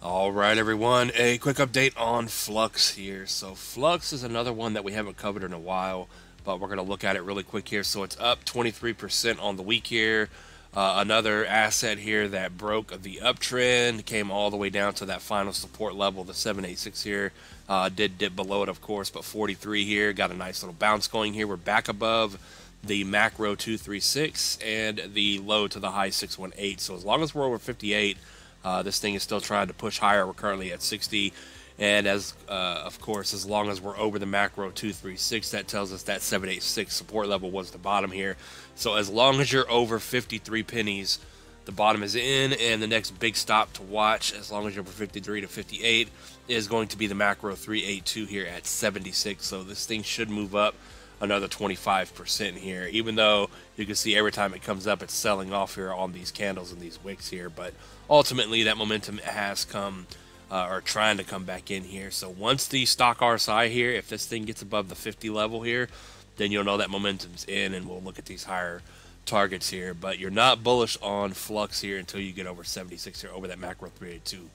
All right, everyone. A quick update on Flux here. So Flux is another one that we haven't covered in a while, but we're going to look at it really quick here. So it's up 23% on the week here. Uh, another asset here that broke the uptrend, came all the way down to that final support level, the 786 here. Uh, did dip below it, of course, but 43 here. Got a nice little bounce going here. We're back above the macro 236 and the low to the high 618. So as long as we're over 58, uh, this thing is still trying to push higher. We're currently at 60. And as, uh, of course, as long as we're over the macro 236, that tells us that 786 support level was the bottom here. So as long as you're over 53 pennies, the bottom is in, and the next big stop to watch, as long as you're over 53 to 58, is going to be the macro 382 here at 76. So this thing should move up another 25% here, even though you can see every time it comes up, it's selling off here on these candles and these wicks here. But ultimately, that momentum has come uh, or trying to come back in here. So once the Stoch RSI here, if this thing gets above the 50 level here, then you'll know that momentum's in, and we'll look at these higher targets here. But you're not bullish on flux here until you get over 76 here, over that macro 382.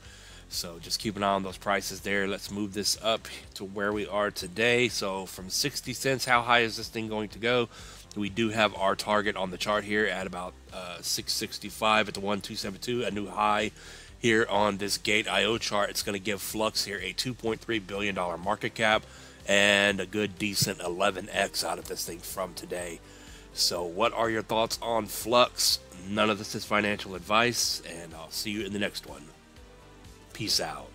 So just keep an eye on those prices there. Let's move this up to where we are today. So from 60 cents, how high is this thing going to go? We do have our target on the chart here at about uh, 665 at the 1272, a new high here on this Gate IO chart. It's going to give Flux here a 2.3 billion dollar market cap and a good decent 11x out of this thing from today. So what are your thoughts on Flux? None of this is financial advice, and I'll see you in the next one. Peace out.